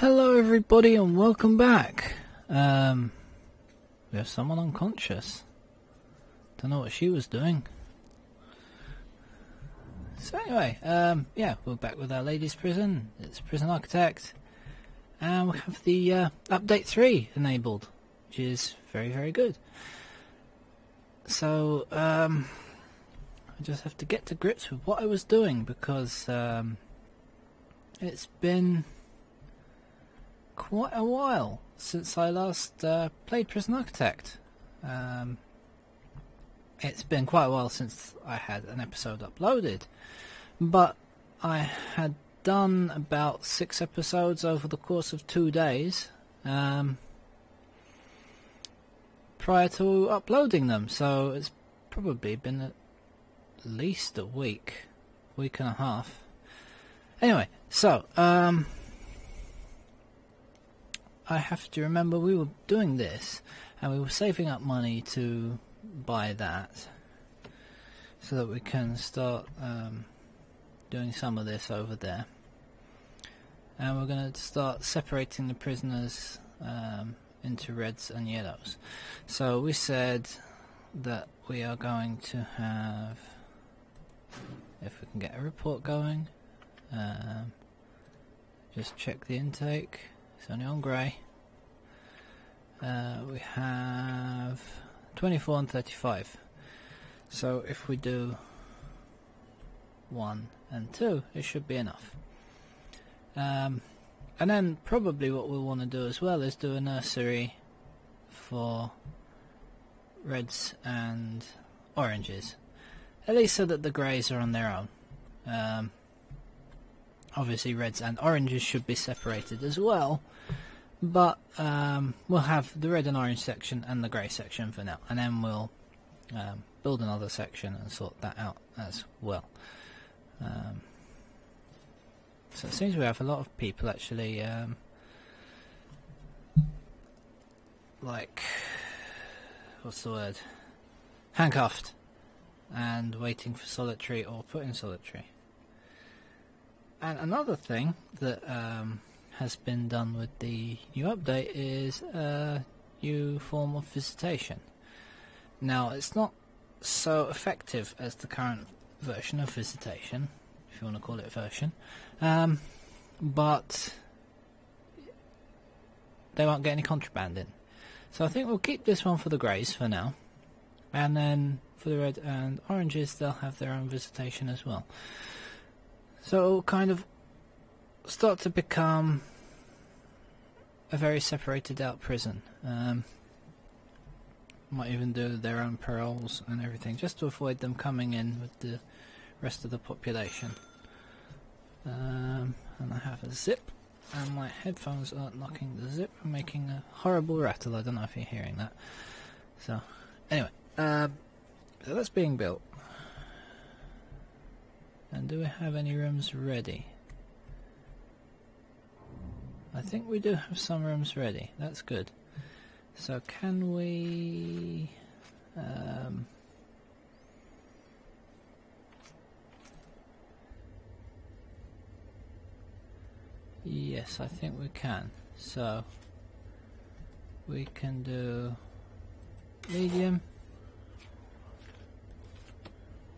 Hello, everybody, and welcome back. Um, we have someone unconscious. Don't know what she was doing. So anyway, um, yeah, we're back with our ladies' prison. It's Prison Architect, and we have the uh, update three enabled, which is very, very good. So um, I just have to get to grips with what I was doing because um, it's been quite a while since I last uh, played Prison Architect. Um, it's been quite a while since I had an episode uploaded, but I had done about six episodes over the course of two days um, prior to uploading them, so it's probably been at least a week, week and a half. Anyway, so um, I have to remember we were doing this and we were saving up money to buy that so that we can start um, doing some of this over there. And we're going to start separating the prisoners um, into reds and yellows. So we said that we are going to have, if we can get a report going, um, just check the intake. It's only on grey. Uh, we have 24 and 35. So if we do 1 and 2, it should be enough. Um, and then probably what we'll want to do as well is do a nursery for reds and oranges. At least so that the greys are on their own. Um, obviously reds and oranges should be separated as well. But um, we'll have the red and orange section and the grey section for now and then we'll um, build another section and sort that out as well. Um, so it seems we have a lot of people actually um, like what's the word? Handcuffed and waiting for solitary or put in solitary and another thing that um, has been done with the new update is a new form of visitation. Now, it's not so effective as the current version of visitation, if you want to call it a version, um, but they won't get any contraband in. So I think we'll keep this one for the greys for now, and then for the red and oranges they'll have their own visitation as well. So kind of start to become a very separated out prison. Um, might even do their own paroles and everything, just to avoid them coming in with the rest of the population. Um, and I have a zip, and my headphones are knocking the zip making a horrible rattle. I don't know if you're hearing that. So, anyway, uh, so that's being built. And do we have any rooms ready? I think we do have some rooms ready. That's good. So can we... Um, yes, I think we can. So we can do medium,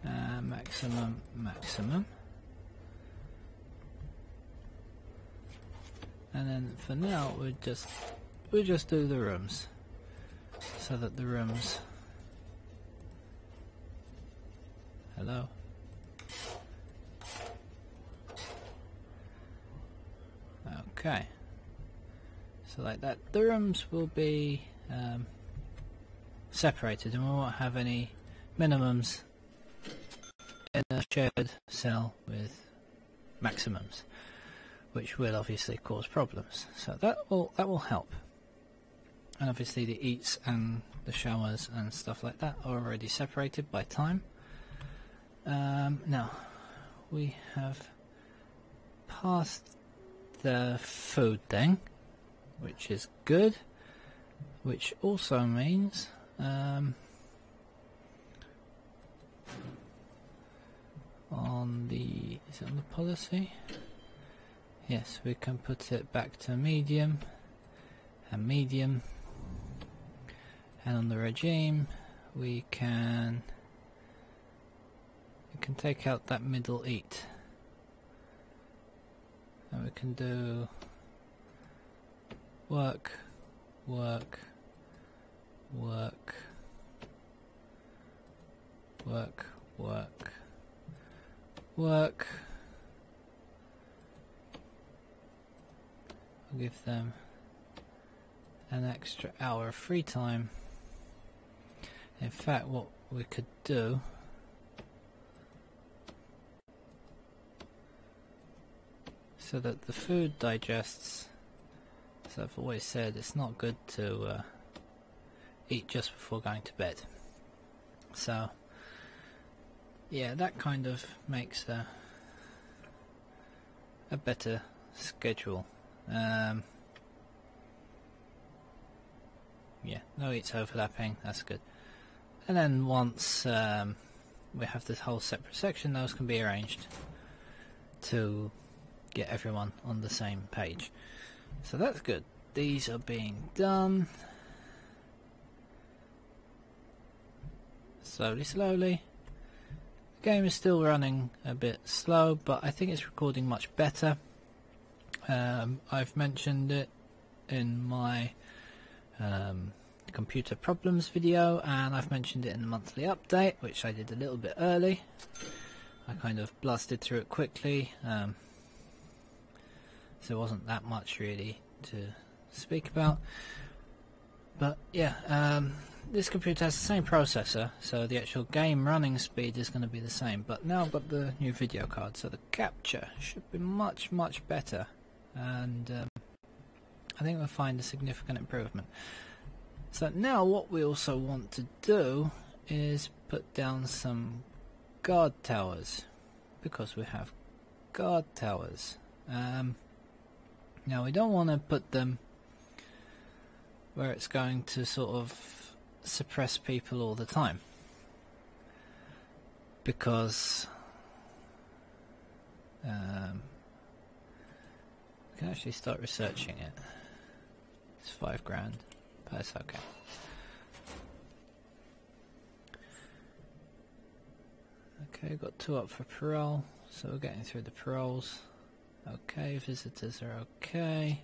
uh, maximum, maximum. and then for now we just we just do the rooms so that the rooms hello? Okay. So like that the rooms will be um, separated and we won't have any minimums shared cell with maximums which will obviously cause problems. So that will that will help. And obviously the eats and the showers and stuff like that are already separated by time. Um, now we have passed the food thing, which is good. Which also means um, on the is it on the policy? yes we can put it back to medium and medium. And on the regime we can we can take out that middle eat and we can do work work work work work work. I'll give them an extra hour of free time. In fact what we could do so that the food digests so I've always said it's not good to uh, eat just before going to bed. So yeah that kind of makes a, a better schedule. Um, yeah no it's overlapping that's good. And then once um, we have this whole separate section those can be arranged to get everyone on the same page. So that's good. These are being done. Slowly slowly game is still running a bit slow but I think it's recording much better. Um, I've mentioned it in my um, computer problems video and I've mentioned it in the monthly update which I did a little bit early. I kind of blasted through it quickly um, so there wasn't that much really to speak about. But yeah um, this computer has the same processor so the actual game running speed is going to be the same but now I've got the new video card so the capture should be much much better and um, I think we'll find a significant improvement so now what we also want to do is put down some guard towers because we have guard towers. Um, now we don't want to put them where it's going to sort of suppress people all the time because um, we can actually start researching it. It's five grand. That's okay. Okay, got two up for parole, so we're getting through the paroles. Okay, visitors are okay.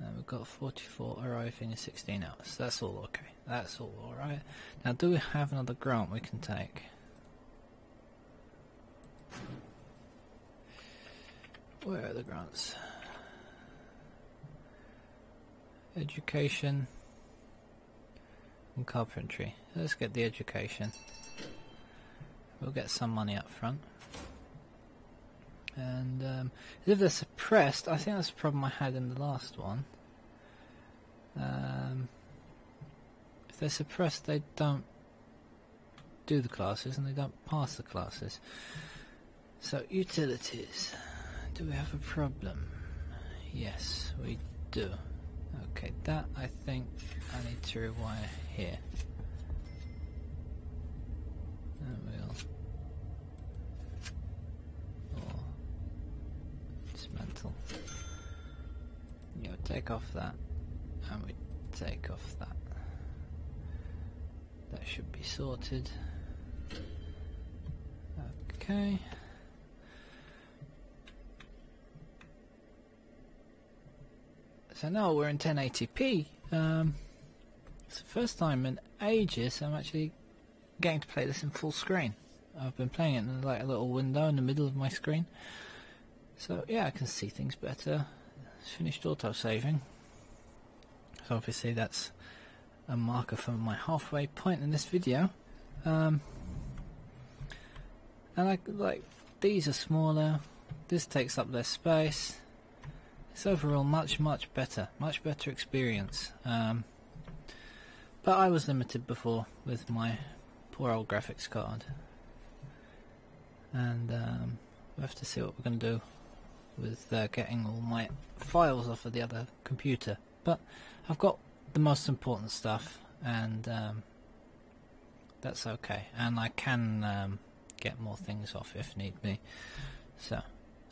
We've got 44 arriving in 16 hours. That's all okay. That's all alright. Now, do we have another grant we can take? Where are the grants? Education and carpentry. Let's get the education. We'll get some money up front. And um, if they're suppressed, I think that's the problem I had in the last one. Um, if they're suppressed, they don't do the classes and they don't pass the classes. So, utilities. Do we have a problem? Yes, we do. Okay, that I think I need to rewire here. And we'll or dismantle. You know, take off that and we take off that. That should be sorted. Okay. So now we're in 1080p. Um, it's the first time in ages I'm actually getting to play this in full screen. I've been playing it in like a little window in the middle of my screen. So yeah, I can see things better. It's finished auto-saving. So obviously that's a marker for my halfway point in this video. Um, and I like these are smaller. This takes up less space it's overall much much better much better experience um, but I was limited before with my poor old graphics card and um, we have to see what we're going to do with uh, getting all my files off of the other computer but I've got the most important stuff and um, that's okay and I can um, get more things off if need be so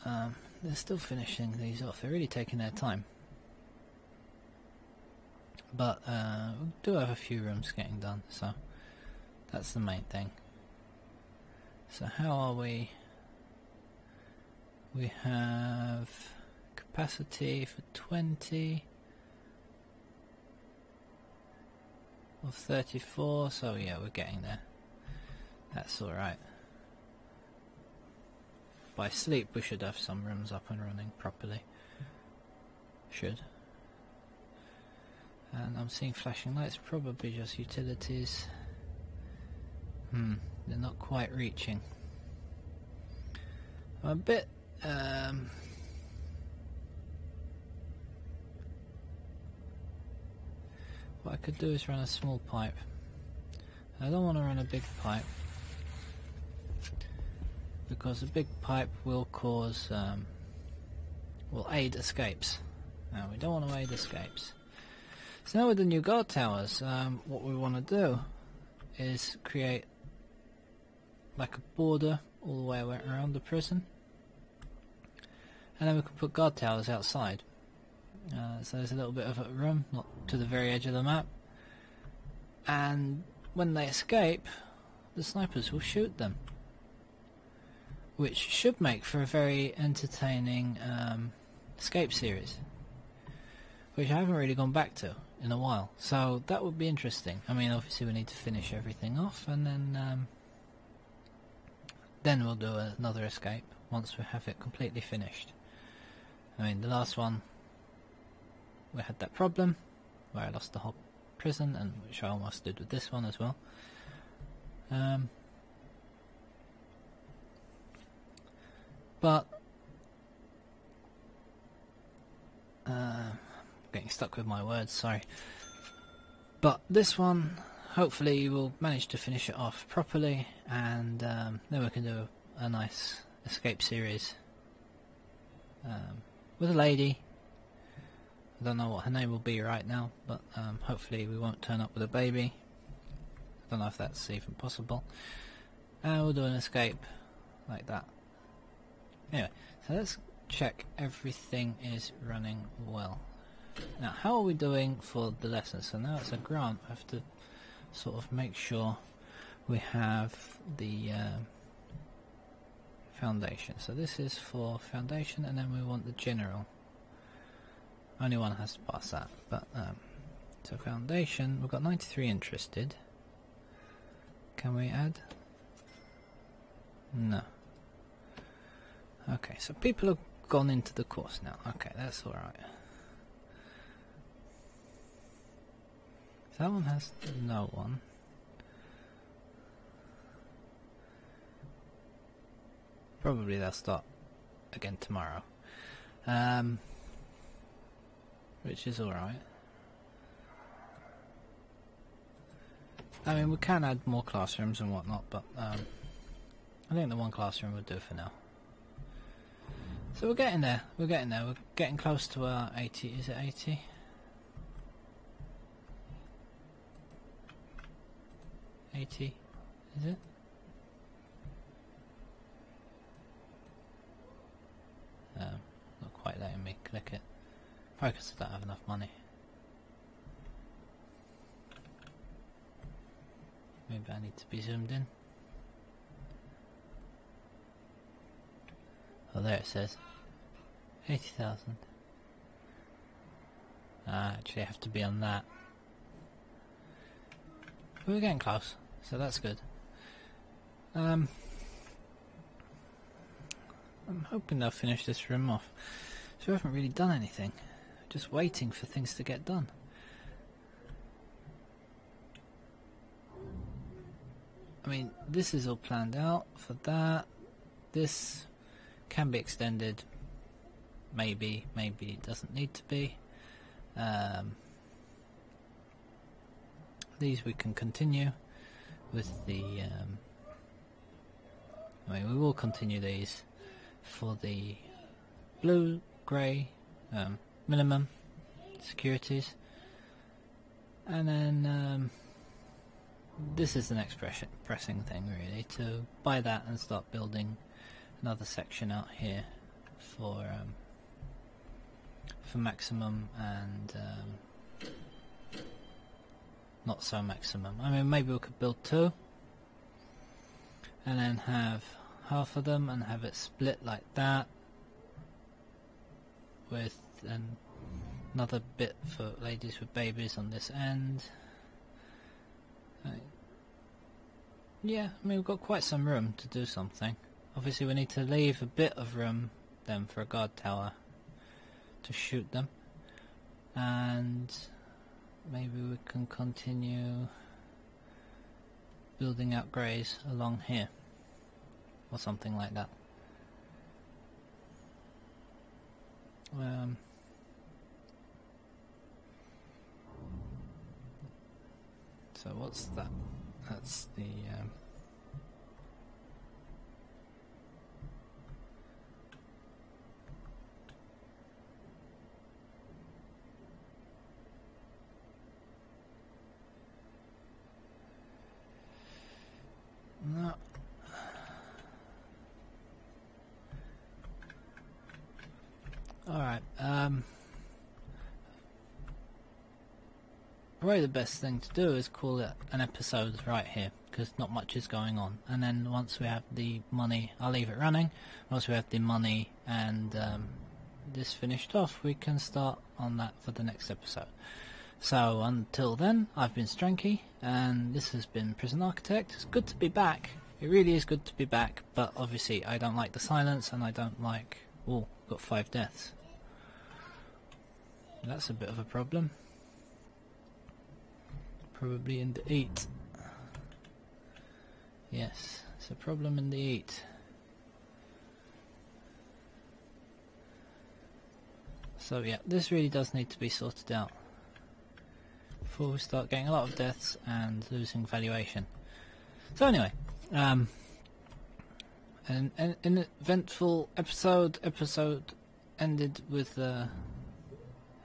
um, they're still finishing these off. They're really taking their time. But uh, we do have a few rooms getting done, so that's the main thing. So how are we? We have capacity for 20 of 34, so yeah, we're getting there. That's alright. By sleep, we should have some rooms up and running properly. Should. And I'm seeing flashing lights, probably just utilities. Hmm, they're not quite reaching. I'm a bit um, what I could do is run a small pipe. I don't want to run a big pipe because a big pipe will cause um, will aid escapes. Now we don't want to aid escapes. So now with the new guard towers, um, what we want to do is create like a border all the way around the prison and then we can put guard towers outside. Uh, so there's a little bit of a room, not to the very edge of the map. And when they escape, the snipers will shoot them. Which should make for a very entertaining um, escape series. Which I haven't really gone back to in a while. So that would be interesting. I mean, obviously we need to finish everything off and then... Um, then we'll do another escape once we have it completely finished. I mean, the last one, we had that problem where I lost the whole prison, and which I almost did with this one as well. Um, but uh, getting stuck with my words, sorry. But this one, hopefully, we'll manage to finish it off properly, and um, then we can do a nice escape series. Um, with a lady. I don't know what her name will be right now, but um, hopefully we won't turn up with a baby. I don't know if that's even possible. And we'll do an escape like that. Anyway, so let's check everything is running well. Now, how are we doing for the lessons? So now it's a grant. I have to sort of make sure we have the uh, foundation. So this is for foundation and then we want the general. Only one has to pass that. But um, So foundation, we've got 93 interested. Can we add? No. Okay, so people have gone into the course now. Okay, that's alright. That one has no one. Probably they'll start again tomorrow. Um, which is alright. I mean, we can add more classrooms and whatnot, but um, I think the one classroom would do for now. So we're getting there. We're getting there. We're getting close to our 80. Is it 80? Eighty, is it? Um, not quite letting me click it. Probably because I don't have enough money. Maybe I need to be zoomed in. Oh, there it says. 80,000. Ah, actually I have to be on that. we're getting close, so that's good. Um, I'm hoping they'll finish this room off. So we haven't really done anything. Just waiting for things to get done. I mean, this is all planned out for that. This can be extended. Maybe, maybe it doesn't need to be. Um, these we can continue with the. Um, I mean, we will continue these for the blue, grey, um, minimum securities. And then um, this is the next pressing thing really, to buy that and start building another section out here for um, for maximum and um, not so maximum. I mean, maybe we could build two and then have half of them and have it split like that with another bit for ladies with babies on this end. Right. Yeah, I mean we've got quite some room to do something. Obviously we need to leave a bit of room then for a guard tower to shoot them. And maybe we can continue building out greys along here or something like that. Um, so what's that? That's the um, No. Alright, um... Probably the best thing to do is call it an episode right here, because not much is going on. And then once we have the money, I'll leave it running. Once we have the money and um, this finished off, we can start on that for the next episode. So until then, I've been Stranky, and this has been Prison Architect. It's good to be back. It really is good to be back, but obviously I don't like the silence, and I don't like... Oh, got five deaths. That's a bit of a problem. Probably in the 8. Yes, it's a problem in the 8. So yeah, this really does need to be sorted out before we start getting a lot of deaths and losing valuation. So anyway, um, an, an, an eventful episode. Episode ended with uh,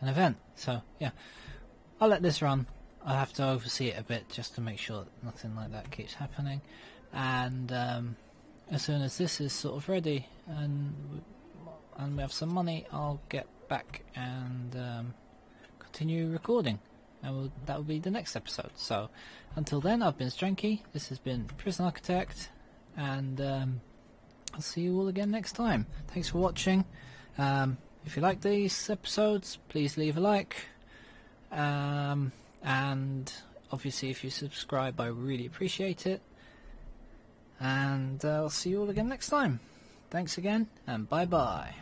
an event. So yeah, I'll let this run. I'll have to oversee it a bit just to make sure that nothing like that keeps happening. And um, as soon as this is sort of ready and and we have some money, I'll get back and um, continue recording. And we'll, that will be the next episode. So until then, I've been Stranky. This has been Prison Architect, and um, I'll see you all again next time. Thanks for watching. Um, if you like these episodes, please leave a like. Um, and obviously, if you subscribe, I really appreciate it. And uh, I'll see you all again next time. Thanks again, and bye bye.